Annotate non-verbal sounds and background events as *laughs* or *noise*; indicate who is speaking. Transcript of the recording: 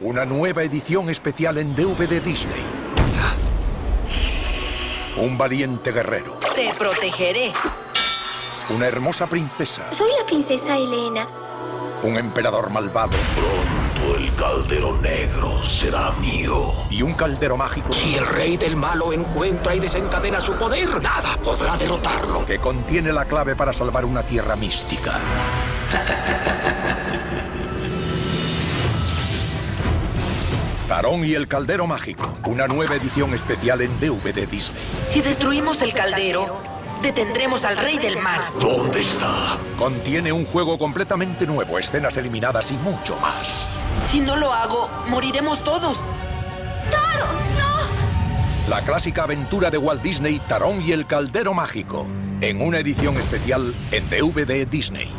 Speaker 1: Una nueva edición especial en DVD Disney. Un valiente guerrero.
Speaker 2: Te protegeré.
Speaker 1: Una hermosa princesa.
Speaker 3: Soy la princesa Elena.
Speaker 1: Un emperador malvado.
Speaker 4: Pronto el caldero negro será mío.
Speaker 1: Y un caldero mágico.
Speaker 4: Si el rey del malo encuentra y desencadena su poder, nada podrá derrotarlo.
Speaker 1: Que contiene la clave para salvar una tierra mística. *laughs* Tarón y el Caldero Mágico. Una nueva edición especial en DVD Disney.
Speaker 2: Si destruimos el caldero, detendremos al rey del mal.
Speaker 4: ¿Dónde está?
Speaker 1: Contiene un juego completamente nuevo, escenas eliminadas y mucho más.
Speaker 2: Si no lo hago, moriremos todos.
Speaker 3: ¡Taro, no!
Speaker 1: La clásica aventura de Walt Disney, Tarón y el Caldero Mágico. En una edición especial en DVD Disney.